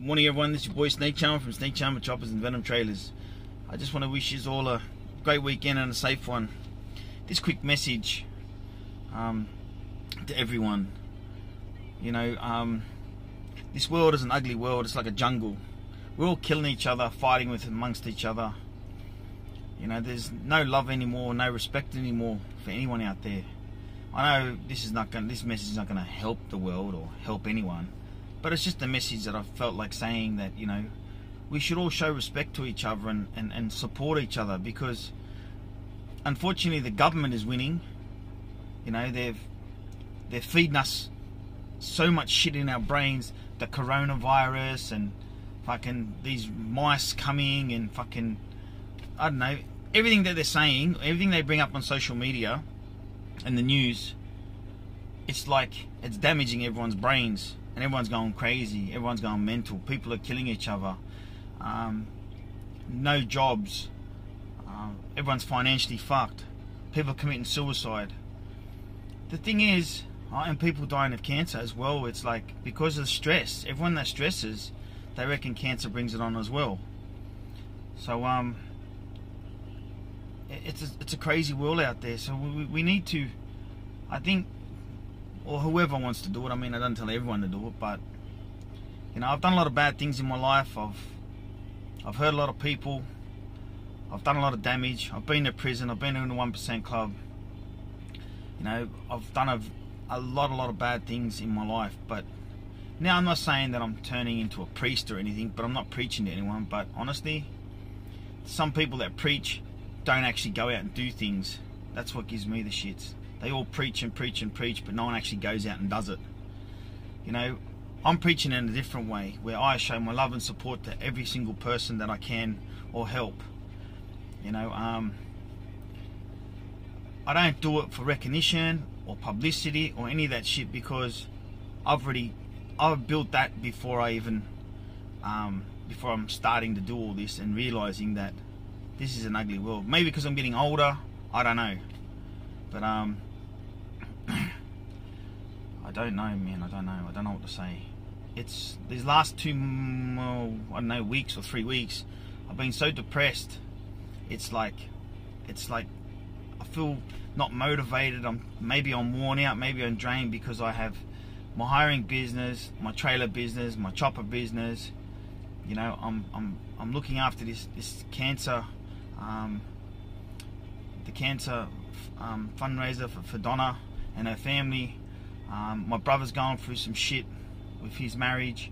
Good morning, everyone. This is your boy Snake Charmer from Snake Charmer Choppers and Venom Trailers. I just want to wish you all a great weekend and a safe one. This quick message um, to everyone. You know, um, this world is an ugly world. It's like a jungle. We're all killing each other, fighting with amongst each other. You know, there's no love anymore, no respect anymore for anyone out there. I know this is not going. This message is not going to help the world or help anyone, but it's just a message that I felt like saying that you know we should all show respect to each other and, and, and support each other because unfortunately the government is winning. You know they've they're feeding us so much shit in our brains, the coronavirus and fucking these mice coming and fucking I don't know everything that they're saying, everything they bring up on social media and the news, it's like it's damaging everyone's brains and everyone's going crazy. Everyone's going mental. People are killing each other. Um, no jobs. Um, everyone's financially fucked. People are committing suicide. The thing is, uh, and people dying of cancer as well. It's like because of the stress. Everyone that stresses, they reckon cancer brings it on as well. So um, it's a, it's a crazy world out there. So we, we need to, I think, or whoever wants to do it. I mean, I don't tell everyone to do it, but you know, I've done a lot of bad things in my life. I've I've hurt a lot of people. I've done a lot of damage. I've been to prison. I've been in the one percent club. You know, I've done a, a lot, a lot of bad things in my life. But now I'm not saying that I'm turning into a priest or anything. But I'm not preaching to anyone. But honestly, some people that preach don't actually go out and do things. That's what gives me the shits. They all preach and preach and preach, but no one actually goes out and does it. You know, I'm preaching in a different way where I show my love and support to every single person that I can or help. You know, um, I don't do it for recognition or publicity or any of that shit because I've already I've built that before I even um, before I'm starting to do all this and realizing that this is an ugly world. Maybe because I'm getting older, I don't know. But um, I don't know, man. I don't know. I don't know what to say. It's these last two, well, I don't know, weeks or three weeks. I've been so depressed. It's like, it's like, I feel not motivated. I'm maybe I'm worn out. Maybe I'm drained because I have my hiring business, my trailer business, my chopper business. You know, I'm I'm I'm looking after this this cancer um, the cancer um, fundraiser for, for, Donna and her family. Um, my brother's going through some shit with his marriage.